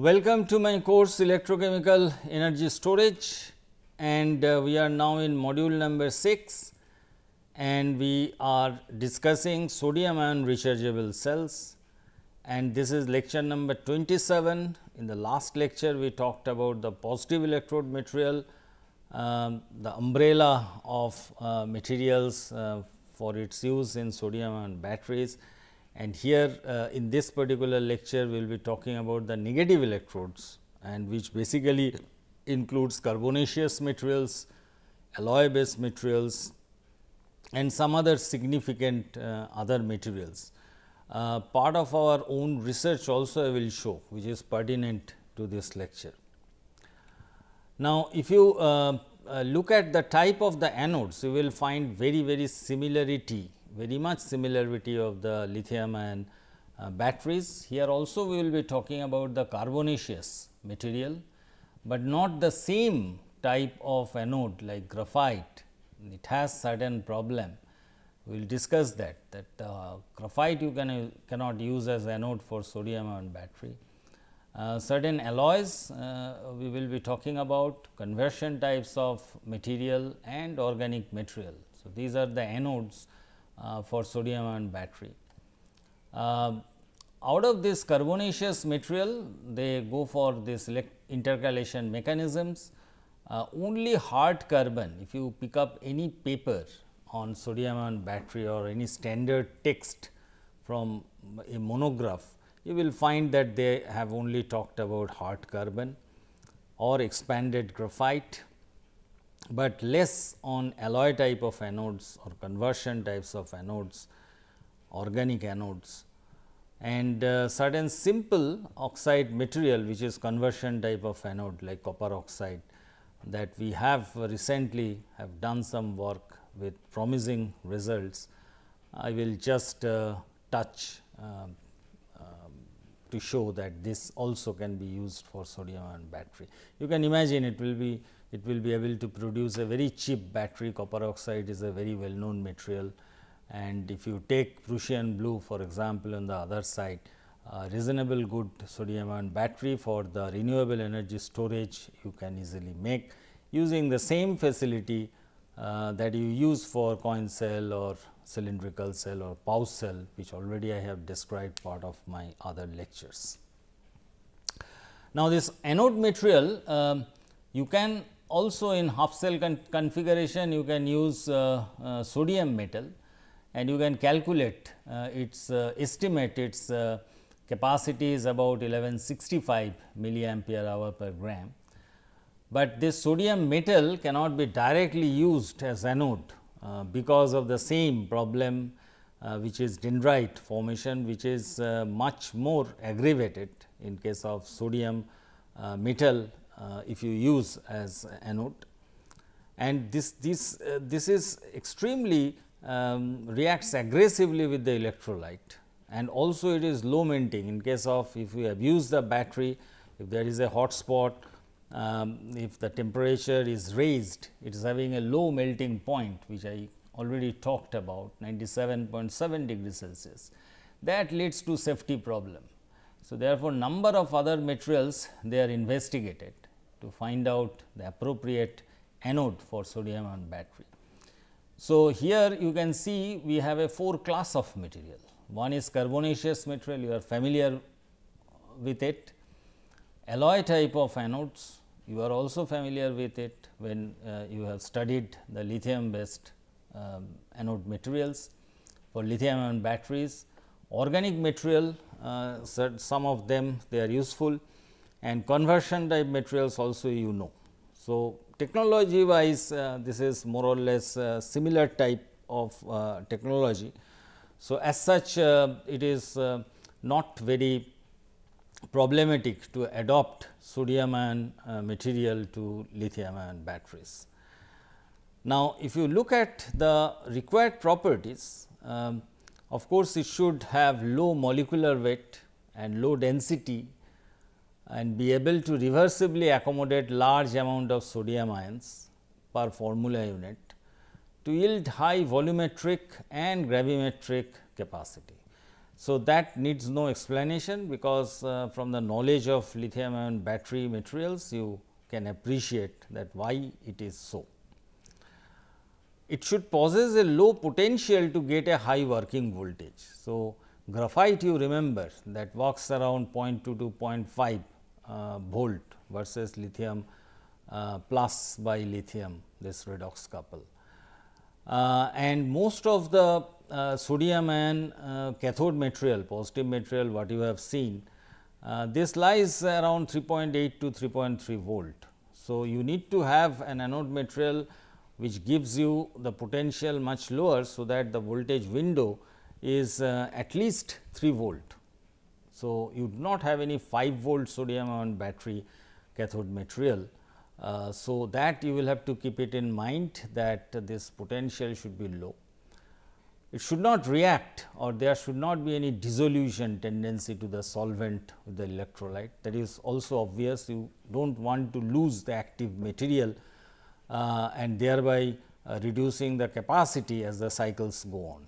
Welcome to my course electrochemical energy storage. And uh, we are now in module number 6 and we are discussing sodium ion rechargeable cells. And this is lecture number 27. In the last lecture we talked about the positive electrode material, um, the umbrella of uh, materials uh, for its use in sodium ion batteries and here uh, in this particular lecture we will be talking about the negative electrodes and which basically includes carbonaceous materials, alloy based materials and some other significant uh, other materials. Uh, part of our own research also I will show which is pertinent to this lecture. Now, if you uh, uh look at the type of the anodes you will find very very similarity very much similarity of the lithium ion uh, batteries. Here also we will be talking about the carbonaceous material, but not the same type of anode like graphite. It has certain problem. We will discuss that, that uh, graphite you can, cannot use as anode for sodium ion battery. Uh, certain alloys uh, we will be talking about conversion types of material and organic material. So, these are the anodes for sodium ion battery. Uh, out of this carbonaceous material, they go for this intercalation mechanisms. Uh, only hard carbon, if you pick up any paper on sodium ion battery or any standard text from a monograph, you will find that they have only talked about hard carbon or expanded graphite but less on alloy type of anodes or conversion types of anodes, organic anodes and uh, certain simple oxide material which is conversion type of anode like copper oxide that we have recently have done some work with promising results. I will just uh, touch uh, to show that this also can be used for sodium ion battery. You can imagine it will be it will be able to produce a very cheap battery copper oxide is a very well known material and if you take Prussian blue for example, on the other side uh, reasonable good sodium ion battery for the renewable energy storage you can easily make using the same facility uh, that you use for coin cell or cylindrical cell or pouch cell which already I have described part of my other lectures. Now, this anode material um, you can also in half cell con configuration you can use uh, uh, sodium metal and you can calculate uh, its uh, estimate its uh, capacity is about 1165 milliampere hour per gram. But this sodium metal cannot be directly used as anode uh, because of the same problem which is dendrite formation which is much more aggravated in case of sodium metal uh, if you use as anode. And this this uh, this is extremely um, reacts aggressively with the electrolyte. And also it is low melting in case of if we abuse the battery if there is a hot spot um, if the temperature is raised it is having a low melting point which I already talked about 97.7 degrees Celsius. That leads to safety problem. So, therefore, number of other materials they are investigated to find out the appropriate anode for sodium ion battery. So, here you can see we have a four class of material. One is carbonaceous material, you are familiar with it. Alloy type of anodes, you are also familiar with it when uh, you have studied the lithium based um, anode materials for lithium ion batteries. Organic material, uh, some of them they are useful and conversion type materials also you know. So, technology wise uh, this is more or less uh, similar type of uh, technology. So, as such uh, it is uh, not very problematic to adopt sodium ion uh, material to lithium ion batteries. Now, if you look at the required properties, um, of course, it should have low molecular weight and low density and be able to reversibly accommodate large amount of sodium ions per formula unit to yield high volumetric and gravimetric capacity. So, that needs no explanation because uh, from the knowledge of lithium ion battery materials you can appreciate that why it is so. It should possess a low potential to get a high working voltage. So, graphite you remember that works around 0.2 to 0.5 uh, volt versus lithium uh, plus by lithium this redox couple. Uh, and most of the uh, sodium and uh, cathode material, positive material what you have seen, uh, this lies around 3.8 to 3.3 volt. So, you need to have an anode material which gives you the potential much lower. So, that the voltage window is uh, at least 3 volt. So, you do not have any 5 volt sodium ion battery cathode material. Uh, so, that you will have to keep it in mind that this potential should be low it should not react or there should not be any dissolution tendency to the solvent with the electrolyte. That is also obvious you do not want to lose the active material uh, and thereby uh, reducing the capacity as the cycles go on.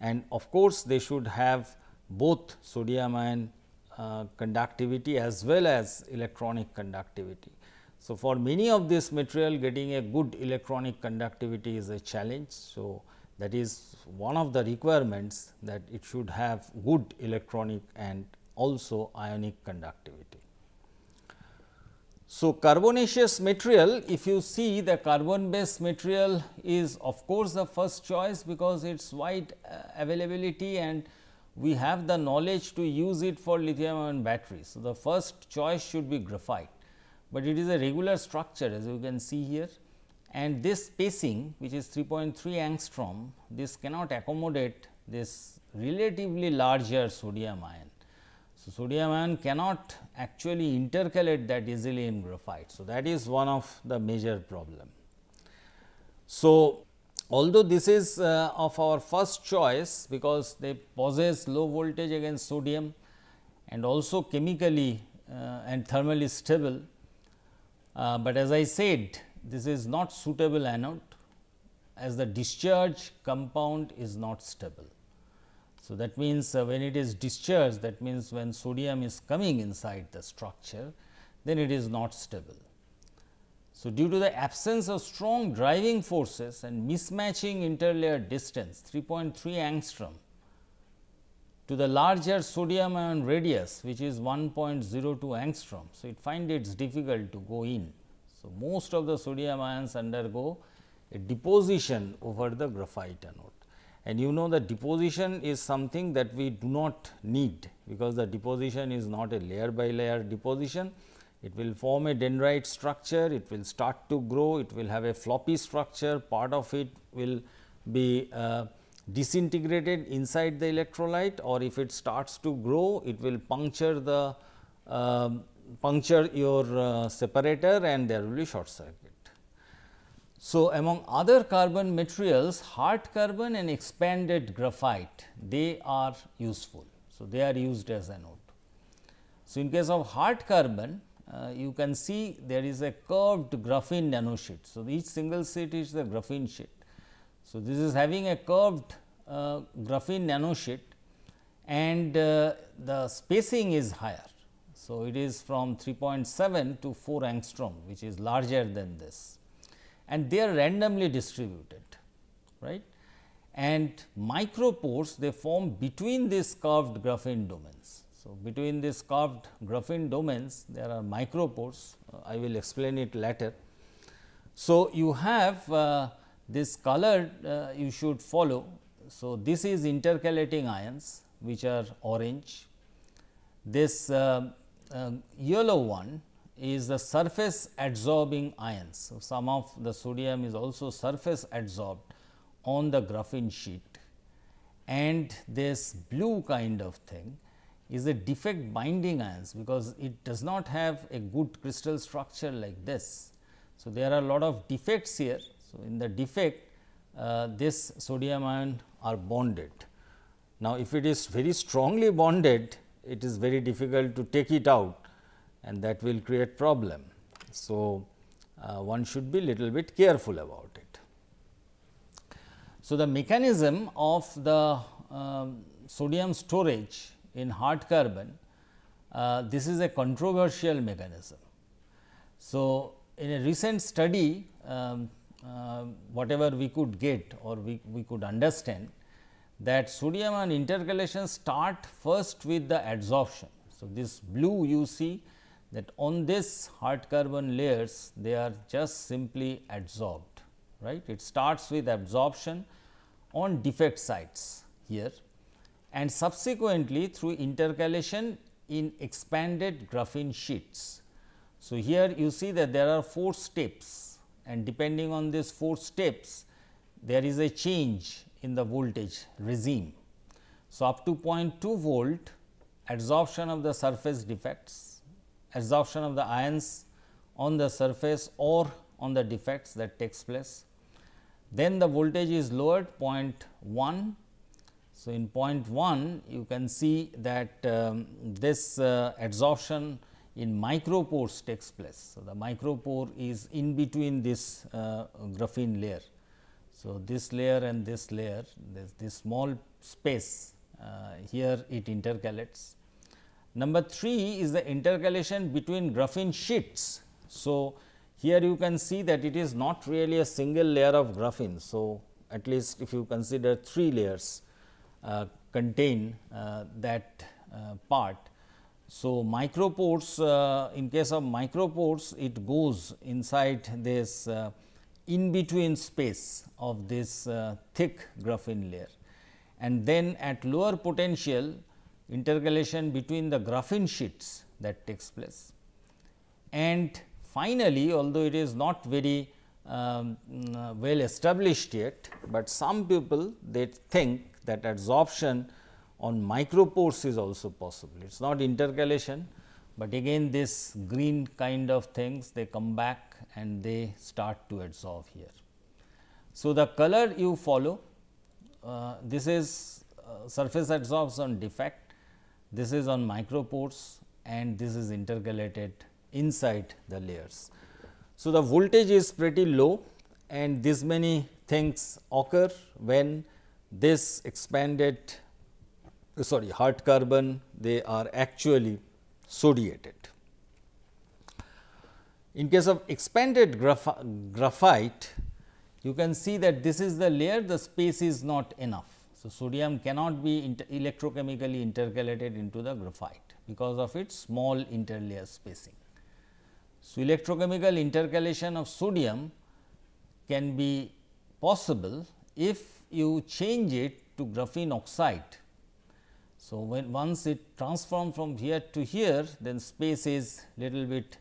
And of course, they should have both sodium ion uh, conductivity as well as electronic conductivity. So, for many of this material getting a good electronic conductivity is a challenge. So, that is one of the requirements that it should have good electronic and also ionic conductivity. So, carbonaceous material if you see the carbon based material is of course, the first choice because its wide uh, availability and we have the knowledge to use it for lithium ion batteries. So, the first choice should be graphite, but it is a regular structure as you can see here and this spacing which is 3.3 angstrom this cannot accommodate this relatively larger sodium ion. So, sodium ion cannot actually intercalate that easily in graphite. So, that is one of the major problem. So, although this is uh, of our first choice because they possess low voltage against sodium and also chemically uh, and thermally stable, uh, but as I said this is not suitable anode as the discharge compound is not stable. So, that means uh, when it is discharged that means when sodium is coming inside the structure then it is not stable. So, due to the absence of strong driving forces and mismatching interlayer distance 3.3 angstrom to the larger sodium ion radius which is 1.02 angstrom. So, it finds it is difficult to go in so, most of the sodium ions undergo a deposition over the graphite anode and you know the deposition is something that we do not need because the deposition is not a layer by layer deposition. It will form a dendrite structure, it will start to grow, it will have a floppy structure, part of it will be uh, disintegrated inside the electrolyte or if it starts to grow, it will puncture the uh, puncture your uh, separator and there will be short circuit. So, among other carbon materials hard carbon and expanded graphite they are useful. So, they are used as anode. So, in case of hard carbon uh, you can see there is a curved graphene nanosheet. So, each single sheet is the graphene sheet. So, this is having a curved uh, graphene nanosheet and uh, the spacing is higher. So, it is from 3.7 to 4 angstrom which is larger than this and they are randomly distributed right and micropores they form between these curved graphene domains. So, between these curved graphene domains there are micropores uh, I will explain it later. So, you have uh, this color uh, you should follow. So, this is intercalating ions which are orange. This uh, uh, yellow one is the surface adsorbing ions. So, some of the sodium is also surface adsorbed on the graphene sheet and this blue kind of thing is a defect binding ions because it does not have a good crystal structure like this. So, there are a lot of defects here. So, in the defect uh, this sodium ion are bonded. Now, if it is very strongly bonded it is very difficult to take it out and that will create problem. So, uh, one should be little bit careful about it. So, the mechanism of the um, sodium storage in hard carbon, uh, this is a controversial mechanism. So, in a recent study um, uh, whatever we could get or we, we could understand that sodium ion intercalation start first with the adsorption. So, this blue you see that on this hard carbon layers they are just simply adsorbed right. It starts with absorption on defect sites here and subsequently through intercalation in expanded graphene sheets. So, here you see that there are 4 steps and depending on these 4 steps there is a change in the voltage regime. So, up to 0.2 volt adsorption of the surface defects, adsorption of the ions on the surface or on the defects that takes place. Then the voltage is lowered 0.1. So, in 0.1 you can see that um, this uh, adsorption in micropores takes place. So, the micropore is in between this uh, graphene layer. So, this layer and this layer this, this small space uh, here it intercalates. Number 3 is the intercalation between graphene sheets. So, here you can see that it is not really a single layer of graphene. So, at least if you consider 3 layers contain uh, that uh, part. So, micropores uh, in case of micropores it goes inside this uh, in between space of this uh, thick graphene layer and then at lower potential intercalation between the graphene sheets that takes place. And finally, although it is not very um, uh, well established yet, but some people they think that adsorption on micropores is also possible. It is not intercalation, but again this green kind of things they come back and they start to adsorb here. So, the color you follow uh, this is uh, surface adsorbs on defect this is on micropores and this is intercalated inside the layers. So, the voltage is pretty low and this many things occur when this expanded uh, sorry hard carbon they are actually sodiated. In case of expanded graph graphite you can see that this is the layer the space is not enough so, sodium cannot be inter electrochemically intercalated into the graphite because of its small interlayer spacing. So, electrochemical intercalation of sodium can be possible if you change it to graphene oxide. So, when once it transform from here to here then space is little bit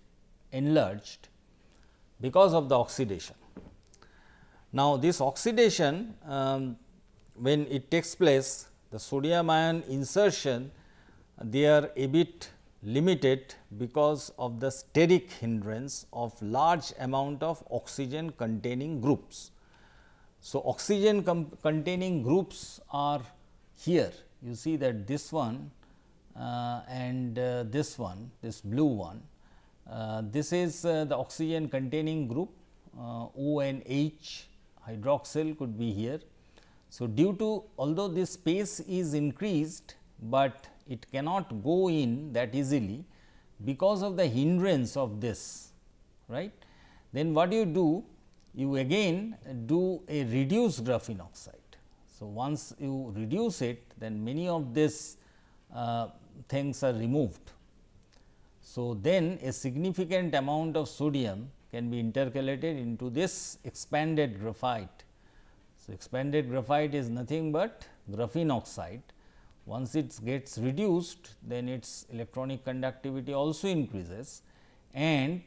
enlarged because of the oxidation. Now, this oxidation um, when it takes place the sodium ion insertion they are a bit limited because of the steric hindrance of large amount of oxygen containing groups. So, oxygen containing groups are here you see that this one uh, and uh, this one this blue one uh, this is uh, the oxygen containing group uh, O and H hydroxyl could be here so, due to although this space is increased, but it cannot go in that easily because of the hindrance of this right. Then what do you do? You again do a reduced graphene oxide. So, once you reduce it then many of these uh, things are removed. So, then a significant amount of sodium can be intercalated into this expanded graphite so, expanded graphite is nothing but graphene oxide. Once it gets reduced, then its electronic conductivity also increases and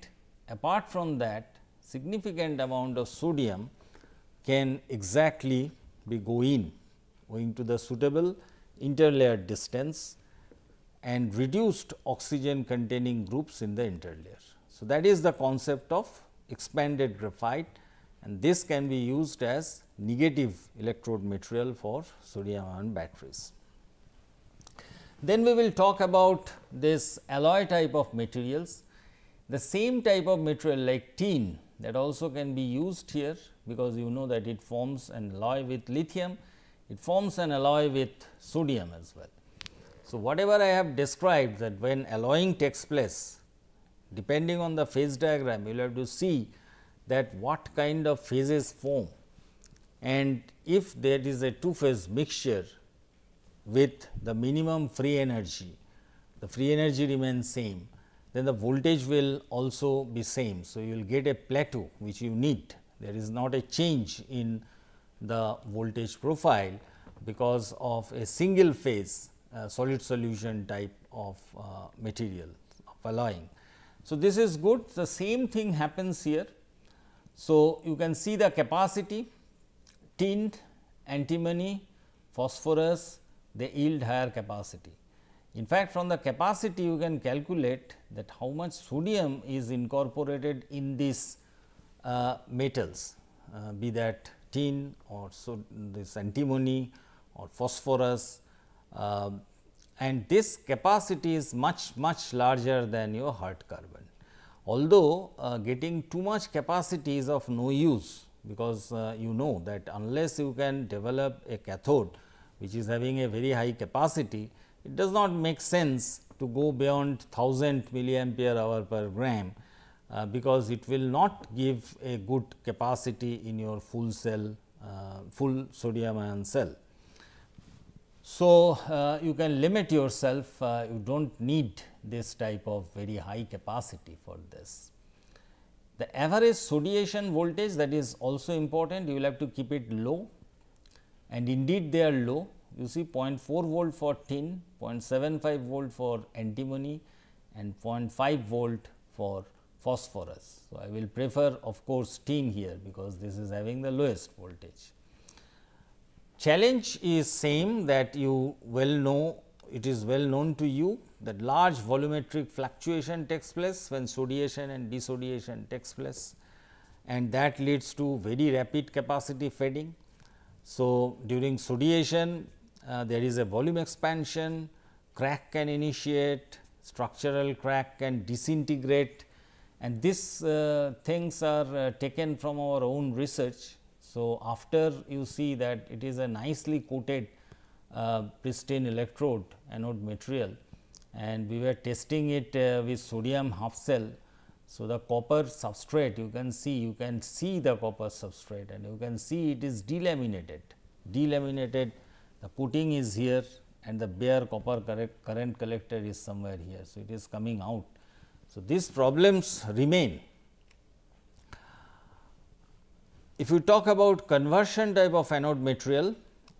apart from that significant amount of sodium can exactly be going owing to the suitable interlayer distance and reduced oxygen containing groups in the interlayer. So, that is the concept of expanded graphite and this can be used as negative electrode material for sodium ion batteries. Then we will talk about this alloy type of materials. The same type of material like tin that also can be used here because you know that it forms an alloy with lithium. it forms an alloy with sodium as well. So, whatever I have described that when alloying takes place depending on the phase diagram you will have to see that what kind of phases form and if there is a two phase mixture with the minimum free energy, the free energy remains same, then the voltage will also be same. So, you will get a plateau which you need, there is not a change in the voltage profile because of a single phase uh, solid solution type of uh, material of alloying. So, this is good the same thing happens here. So, you can see the capacity tin, antimony, phosphorus they yield higher capacity. In fact, from the capacity you can calculate that how much sodium is incorporated in these uh, metals uh, be that tin or so this antimony or phosphorus uh, and this capacity is much much larger than your hard carbon. Although, uh, getting too much capacity is of no use because uh, you know that unless you can develop a cathode which is having a very high capacity, it does not make sense to go beyond 1000 milliampere hour per gram, uh, because it will not give a good capacity in your full cell uh, full sodium ion cell. So, uh, you can limit yourself uh, you do not need this type of very high capacity for this. The average sodiation voltage that is also important you will have to keep it low and indeed they are low. You see 0.4 volt for tin, 0.75 volt for antimony and 0.5 volt for phosphorus. So, I will prefer of course, tin here because this is having the lowest voltage. Challenge is same that you well know it is well known to you that large volumetric fluctuation takes place when sodiation and desodiation takes place and that leads to very rapid capacity fading so, during sodiation uh, there is a volume expansion, crack can initiate, structural crack can disintegrate and these uh, things are uh, taken from our own research. So, after you see that it is a nicely coated uh, pristine electrode anode material and we were testing it uh, with sodium half cell so, the copper substrate you can see you can see the copper substrate and you can see it is delaminated delaminated the coating is here and the bare copper current collector is somewhere here. So, it is coming out. So, these problems remain. If you talk about conversion type of anode material,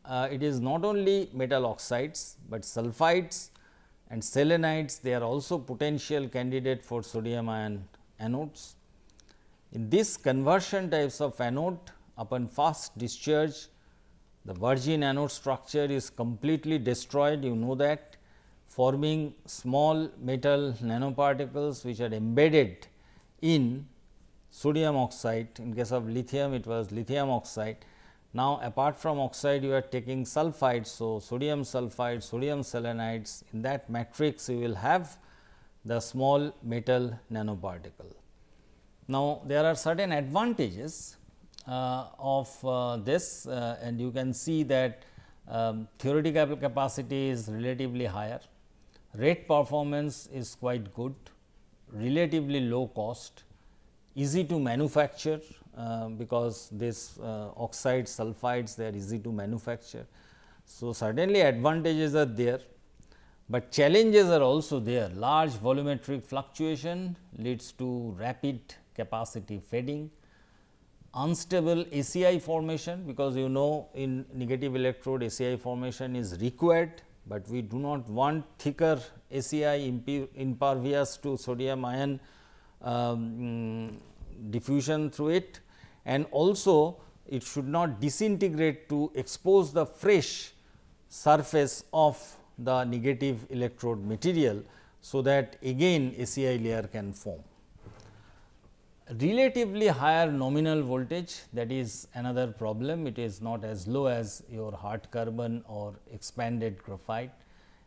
uh, it is not only metal oxides, but sulfides and selenides they are also potential candidate for sodium ion anodes. In this conversion types of anode upon fast discharge the virgin anode structure is completely destroyed you know that forming small metal nanoparticles which are embedded in sodium oxide in case of lithium it was lithium oxide. Now, apart from oxide you are taking sulfides. So, sodium sulfide, sodium selenides in that matrix you will have the small metal nanoparticle. Now, there are certain advantages of uh, this uh, and you can see that um, theoretical capacity is relatively higher, rate performance is quite good, relatively low cost, easy to manufacture uh, because this uh, oxide sulfides they are easy to manufacture. So, certainly advantages are there but challenges are also there. Large volumetric fluctuation leads to rapid capacity fading, unstable SEI formation because you know in negative electrode SEI formation is required, but we do not want thicker SEI impervious to sodium ion um, diffusion through it and also it should not disintegrate to expose the fresh surface of the negative electrode material. So, that again SEI layer can form. Relatively higher nominal voltage that is another problem, it is not as low as your hard carbon or expanded graphite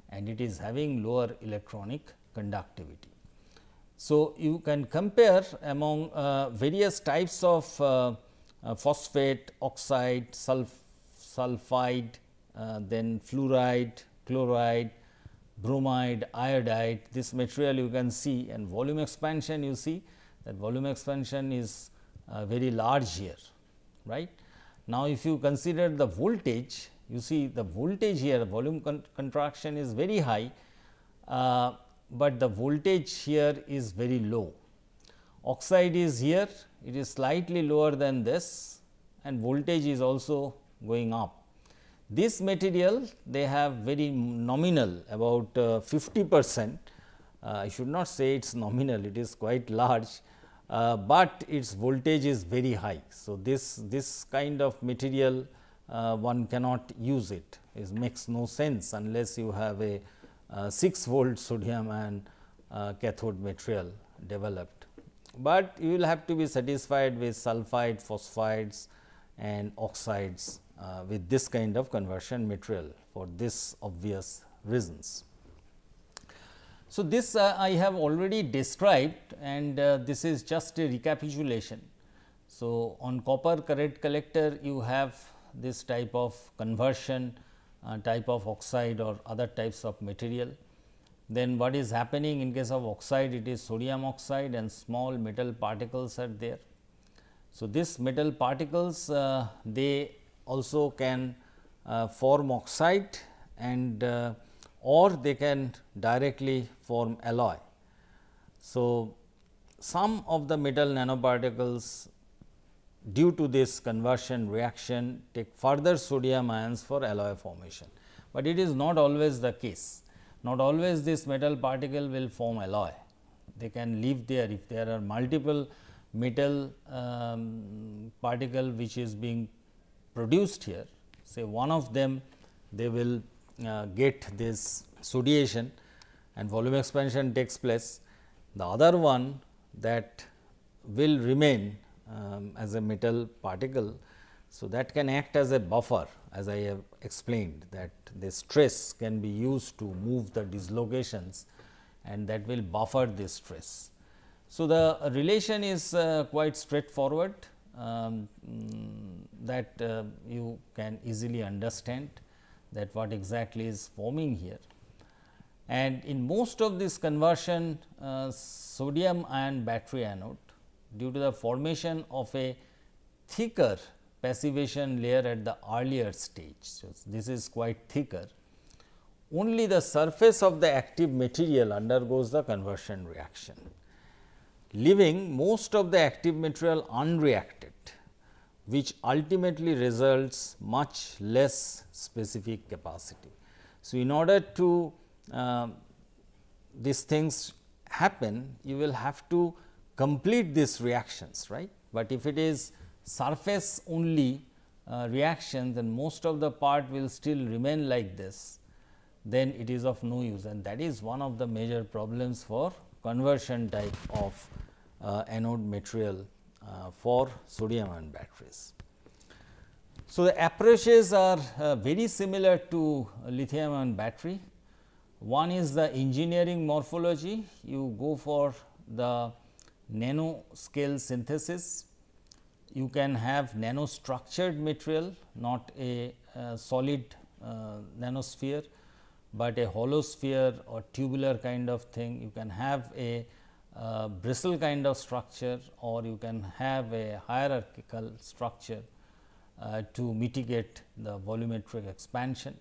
and it is having lower electronic conductivity. So, you can compare among uh, various types of uh, uh, phosphate, oxide, sulf sulfide, uh, then fluoride, chloride, bromide, iodide, this material you can see and volume expansion you see that volume expansion is uh, very large here, right. Now, if you consider the voltage, you see the voltage here volume con contraction is very high, uh, but the voltage here is very low. Oxide is here, it is slightly lower than this and voltage is also going up. This material they have very nominal about uh, 50 percent, uh, I should not say it is nominal, it is quite large, uh, but its voltage is very high. So, this, this kind of material uh, one cannot use it, it makes no sense unless you have a uh, 6 volt sodium and uh, cathode material developed. But you will have to be satisfied with sulphide, phosphides and oxides uh, with this kind of conversion material for this obvious reasons. So, this uh, I have already described and uh, this is just a recapitulation. So, on copper current collector you have this type of conversion uh, type of oxide or other types of material. Then what is happening in case of oxide it is sodium oxide and small metal particles are there. So, this metal particles uh, they also can uh, form oxide and uh, or they can directly form alloy. So, some of the metal nanoparticles due to this conversion reaction take further sodium ions for alloy formation, but it is not always the case. Not always this metal particle will form alloy, they can live there if there are multiple metal um, particle which is being produced here say one of them they will uh, get this sodiation and volume expansion takes place. The other one that will remain um, as a metal particle. So, that can act as a buffer as I have explained that the stress can be used to move the dislocations and that will buffer this stress. So, the relation is uh, quite straightforward um, that uh, you can easily understand that what exactly is forming here. And in most of this conversion uh, sodium ion battery anode due to the formation of a thicker passivation layer at the earlier stage. So, this is quite thicker. Only the surface of the active material undergoes the conversion reaction, leaving most of the active material unreacted which ultimately results much less specific capacity. So, in order to uh, these things happen, you will have to complete these reactions, right. But if it is surface only uh, reaction, then most of the part will still remain like this, then it is of no use and that is one of the major problems for conversion type of uh, anode material uh, for sodium ion batteries. So, the approaches are uh, very similar to lithium ion battery. One is the engineering morphology, you go for the nano scale synthesis. You can have nanostructured material, not a, a solid uh, nanosphere, but a hollow sphere or tubular kind of thing. You can have a uh, bristle kind of structure or you can have a hierarchical structure uh, to mitigate the volumetric expansion.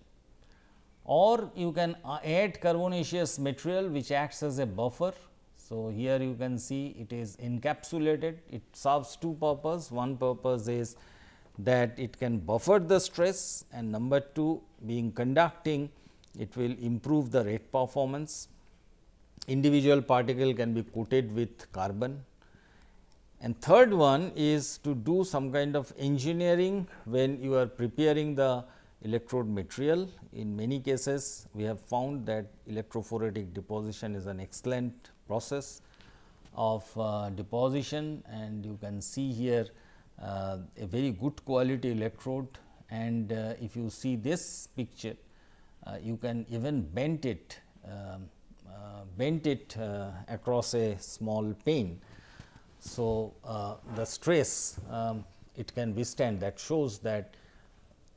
Or you can uh, add carbonaceous material which acts as a buffer. So, here you can see it is encapsulated it serves two purpose. One purpose is that it can buffer the stress and number 2 being conducting it will improve the rate performance individual particle can be coated with carbon. And third one is to do some kind of engineering when you are preparing the electrode material. In many cases, we have found that electrophoretic deposition is an excellent process of uh, deposition and you can see here uh, a very good quality electrode and uh, if you see this picture, uh, you can even bend it um, bent it uh, across a small pane. So, uh, the stress um, it can withstand that shows that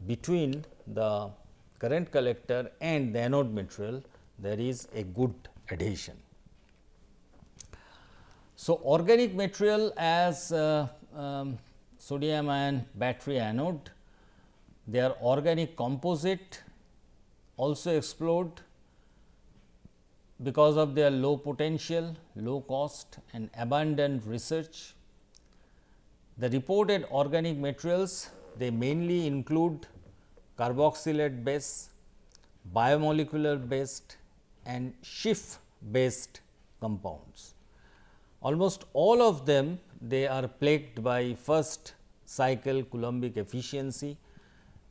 between the current collector and the anode material there is a good adhesion. So, organic material as uh, um, sodium ion battery anode, they are organic composite also explored because of their low potential, low cost and abundant research. The reported organic materials they mainly include carboxylate based, biomolecular based and Schiff based compounds. Almost all of them they are plagued by first cycle Coulombic efficiency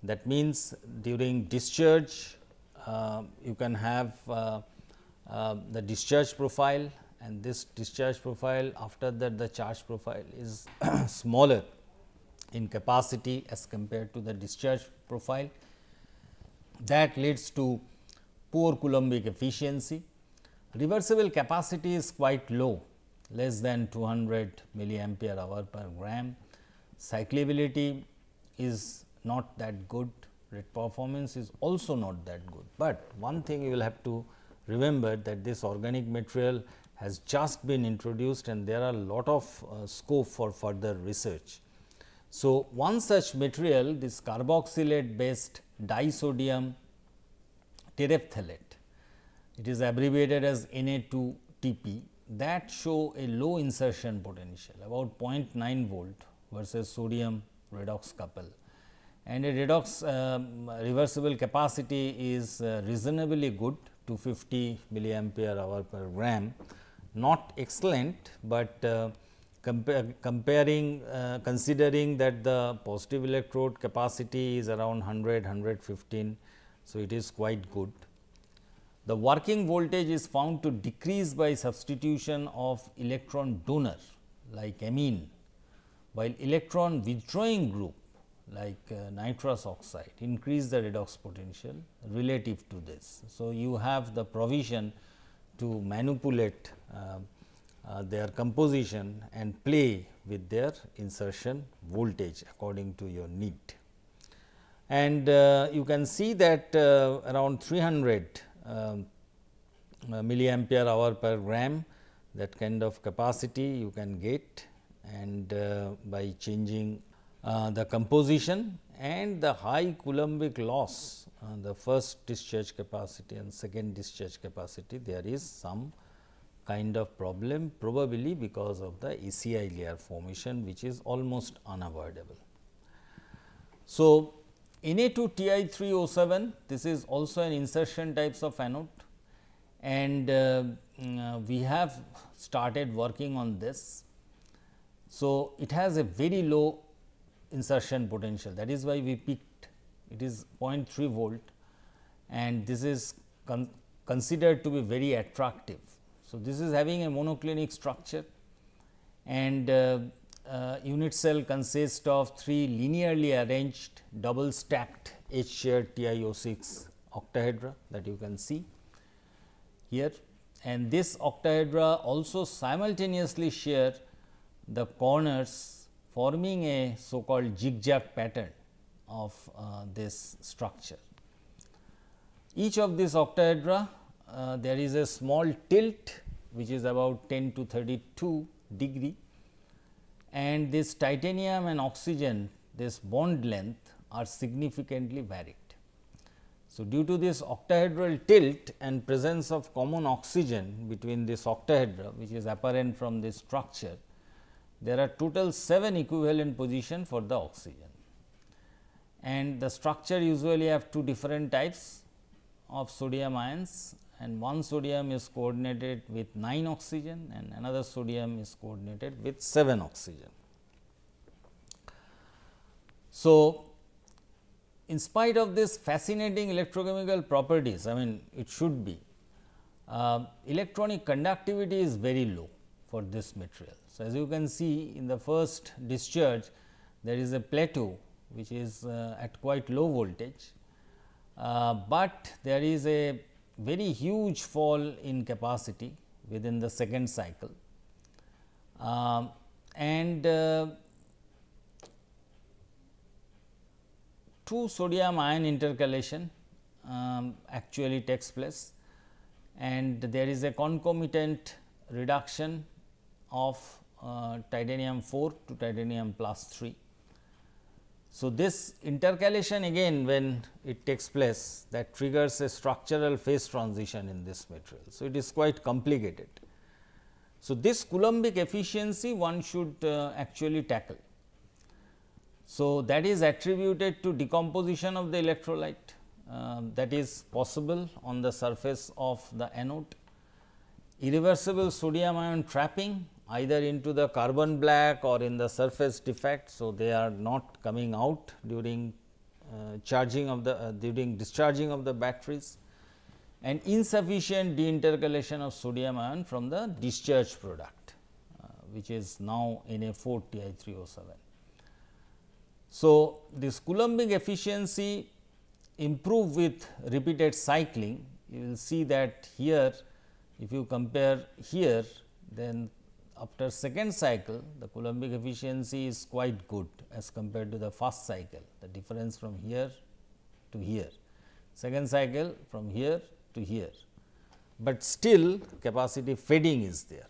that means during discharge uh, you can have uh, Um, the discharge profile and this discharge profile after that the charge profile is smaller in capacity as compared to the discharge profile that leads to poor Coulombic efficiency. Reversible capacity is quite low less than 200 milliampere hour per gram. Cyclability is not that good, rate performance is also not that good, but one thing you will have to remember that this organic material has just been introduced and there are lot of uh, scope for further research. So, one such material this carboxylate based disodium terephthalate, it is abbreviated as Na2TP that show a low insertion potential about 0.9 volt versus sodium redox couple. And a redox um, reversible capacity is uh, reasonably good 250 milliampere hour per gram not excellent, but uh, compare, comparing uh, considering that the positive electrode capacity is around 100 115. So, it is quite good. The working voltage is found to decrease by substitution of electron donor like amine, while electron withdrawing group like uh, nitrous oxide increase the redox potential relative to this. So, you have the provision to manipulate uh, uh, their composition and play with their insertion voltage according to your need. And uh, you can see that uh, around 300 um, uh, milliampere hour per gram that kind of capacity you can get and by changing uh, the composition and the high coulombic loss uh, the first discharge capacity and second discharge capacity there is some kind of problem probably because of the SEI layer formation which is almost unavoidable. So, Na2Ti3O7 this is also an insertion types of anode and uh, uh, we have started working on this. So, it has a very low insertion potential. That is why we picked it is 0.3 volt and this is con considered to be very attractive. So, this is having a monoclinic structure and uh, uh, unit cell consists of three linearly arranged double stacked edge shared TiO6 octahedra that you can see here. And this octahedra also simultaneously share the corners forming a so called zigzag pattern of uh, this structure. Each of these octahedra uh, there is a small tilt which is about 10 to 32 degree and this titanium and oxygen this bond length are significantly varied. So, due to this octahedral tilt and presence of common oxygen between this octahedra which is apparent from this structure, there are total 7 equivalent position for the oxygen. And the structure usually have two different types of sodium ions and one sodium is coordinated with 9 oxygen and another sodium is coordinated with 7 oxygen. So, in spite of this fascinating electrochemical properties, I mean it should be, uh, electronic conductivity is very low for this material. So, as you can see in the first discharge, there is a plateau which is uh, at quite low voltage, uh, but there is a very huge fall in capacity within the second cycle. Um, and uh, two sodium ion intercalation um, actually takes place and there is a concomitant reduction of uh, titanium 4 to titanium plus 3. So, this intercalation again when it takes place that triggers a structural phase transition in this material. So, it is quite complicated. So, this Coulombic efficiency one should uh, actually tackle. So, that is attributed to decomposition of the electrolyte uh, that is possible on the surface of the anode, irreversible sodium ion trapping either into the carbon black or in the surface defect. So, they are not coming out during uh, charging of the uh, during discharging of the batteries and insufficient deintercalation of sodium ion from the discharge product uh, which is now Na4 Ti3O7. So, this Coulombic efficiency improve with repeated cycling you will see that here if you compare here then after second cycle the Coulombic efficiency is quite good as compared to the first cycle the difference from here to here second cycle from here to here, but still capacity fading is there.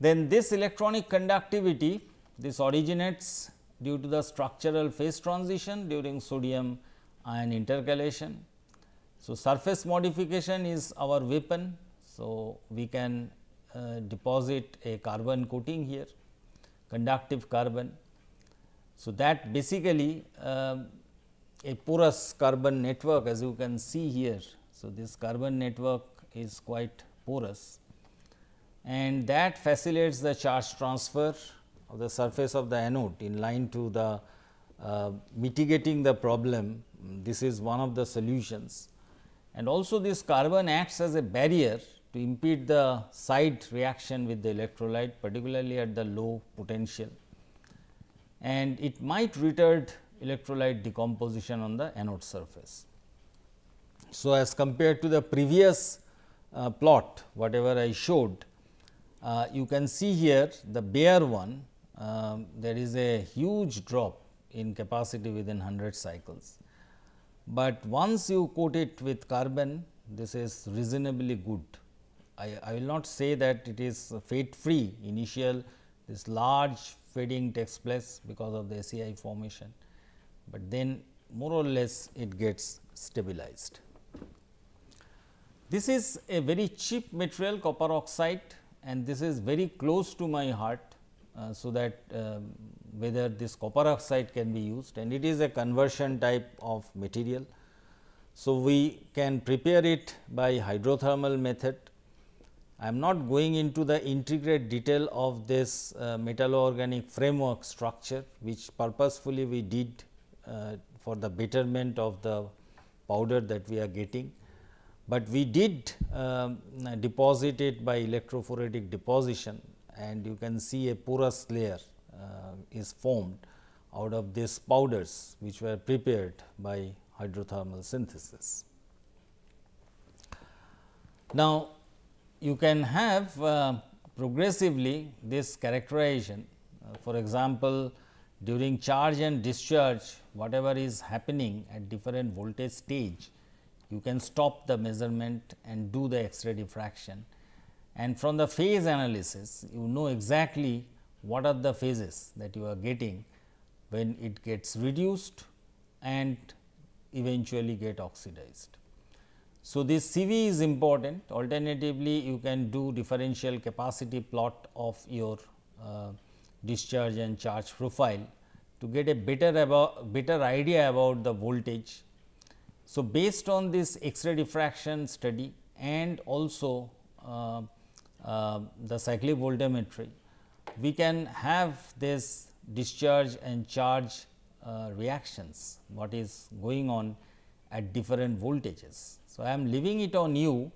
Then this electronic conductivity this originates due to the structural phase transition during sodium ion intercalation. So, surface modification is our weapon. So, we can uh, deposit a carbon coating here conductive carbon. So, that basically uh, a porous carbon network as you can see here. So, this carbon network is quite porous and that facilitates the charge transfer of the surface of the anode in line to the uh, mitigating the problem. This is one of the solutions and also this carbon acts as a barrier to impede the side reaction with the electrolyte particularly at the low potential and it might retard electrolyte decomposition on the anode surface. So, as compared to the previous uh, plot whatever I showed uh, you can see here the bare one um, there is a huge drop in capacity within 100 cycles. But once you coat it with carbon this is reasonably good. I, I will not say that it is fade free initial this large fading takes place because of the SEI formation, but then more or less it gets stabilized. This is a very cheap material copper oxide and this is very close to my heart uh, so that uh, whether this copper oxide can be used and it is a conversion type of material. So, we can prepare it by hydrothermal method. I am not going into the intricate detail of this uh, metallo-organic framework structure, which purposefully we did uh, for the betterment of the powder that we are getting. But we did um, deposit it by electrophoretic deposition and you can see a porous layer uh, is formed out of these powders which were prepared by hydrothermal synthesis. Now, you can have uh, progressively this characterization uh, for example, during charge and discharge whatever is happening at different voltage stage you can stop the measurement and do the X-ray diffraction and from the phase analysis you know exactly what are the phases that you are getting when it gets reduced and eventually get oxidized. So, this CV is important alternatively you can do differential capacity plot of your uh, discharge and charge profile to get a better about better idea about the voltage. So, based on this X-ray diffraction study and also uh, uh, the cyclic voltammetry, we can have this discharge and charge uh, reactions what is going on at different voltages. So, I am leaving it on you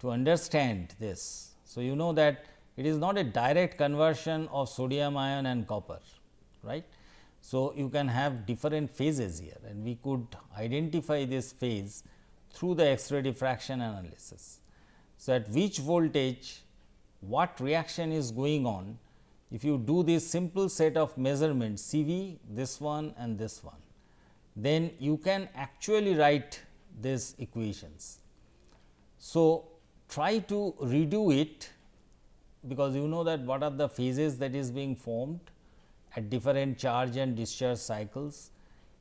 to understand this. So, you know that it is not a direct conversion of sodium ion and copper right. So, you can have different phases here and we could identify this phase through the X-ray diffraction analysis. So, at which voltage what reaction is going on if you do this simple set of measurements CV this one and this one then you can actually write these equations. So, try to redo it because you know that what are the phases that is being formed at different charge and discharge cycles.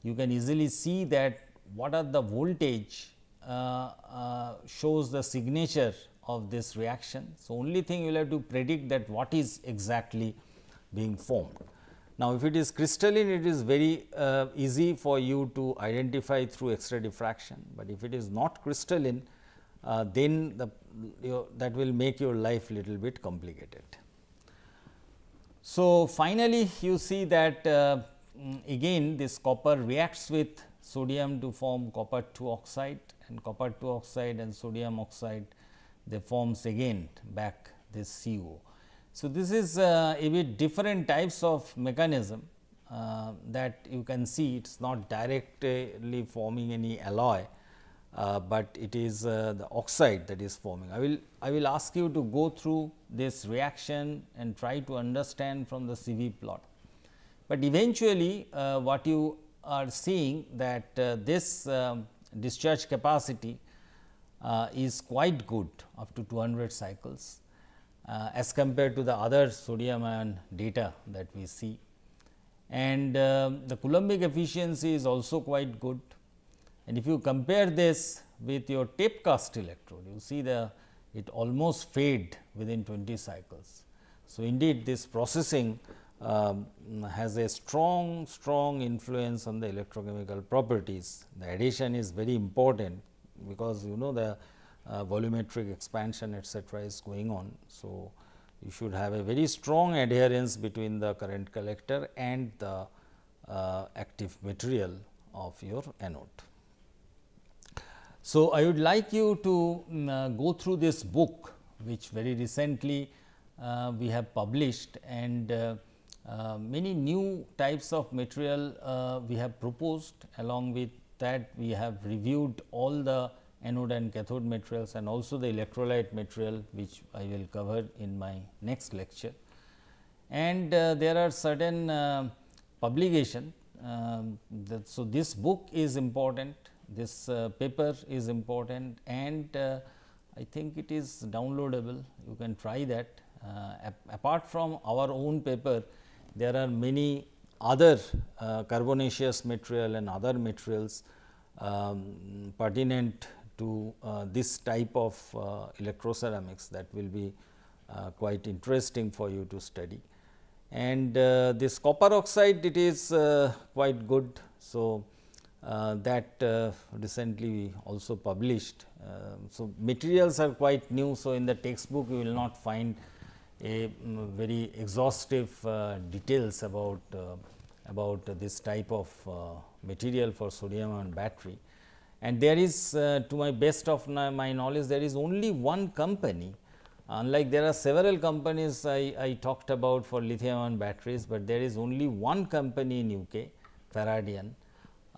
You can easily see that what are the voltage uh, uh, shows the signature of this reaction. So, only thing you will have to predict that what is exactly being formed. Now, if it is crystalline it is very uh, easy for you to identify through X-ray diffraction, but if it is not crystalline uh, then the that will make your life little bit complicated. So, finally, you see that uh, mm, again this copper reacts with sodium to form copper 2 oxide and copper 2 oxide and sodium oxide they forms again back this CO. So, this is uh, a bit different types of mechanism uh, that you can see it is not directly forming any alloy, uh, but it is uh, the oxide that is forming. I will I will ask you to go through this reaction and try to understand from the CV plot. But eventually uh, what you are seeing that uh, this um, discharge capacity is quite good up to 200 cycles uh, as compared to the other sodium ion data that we see. And uh, the Coulombic efficiency is also quite good. And if you compare this with your tape cast electrode, you see the it almost fade within 20 cycles. So, indeed this processing um, has a strong, strong influence on the electrochemical properties. The addition is very important because you know the uh, volumetric expansion etcetera is going on. So, you should have a very strong adherence between the current collector and the uh, active material of your anode. So, I would like you to um, uh, go through this book which very recently uh, we have published and uh, uh, many new types of material we have proposed along with that we have reviewed all the anode and cathode materials and also the electrolyte material which I will cover in my next lecture. And uh, there are certain uh, publication. Um, that, so, this book is important, this uh, paper is important and uh, I think it is downloadable, you can try that. Uh, apart from our own paper, there are many other uh, carbonaceous material and other materials um, pertinent to uh, this type of uh, electroceramics that will be uh, quite interesting for you to study. And uh, this copper oxide it is uh, quite good. So, uh, that recently we also published. so, materials are quite new. So, in the textbook you will not find a um, very exhaustive details about about this type of material for sodium ion battery and there is uh, to my best of my knowledge there is only one company unlike there are several companies I, I talked about for lithium ion batteries, but there is only one company in UK Faradion.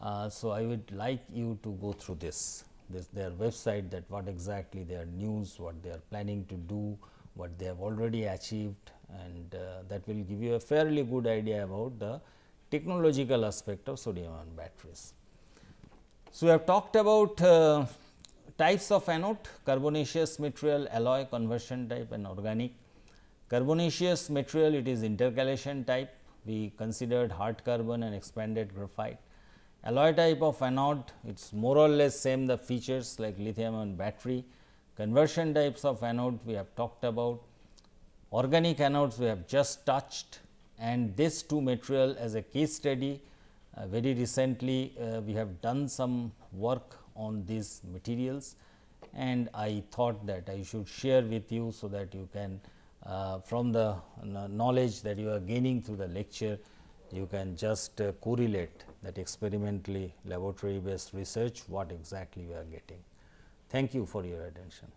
Uh, so, I would like you to go through this, this their website that what exactly their news, what they are planning to do, what they have already achieved and uh, that will give you a fairly good idea about the technological aspect of sodium ion batteries. So, we have talked about uh, types of anode carbonaceous material alloy conversion type and organic. Carbonaceous material it is intercalation type we considered hard carbon and expanded graphite. Alloy type of anode it is more or less same the features like lithium ion battery. Conversion types of anode we have talked about. Organic anodes we have just touched and this two material as a case study very recently, uh, we have done some work on these materials and I thought that I should share with you, so that you can uh, from the knowledge that you are gaining through the lecture, you can just uh, correlate that experimentally laboratory based research what exactly you are getting. Thank you for your attention.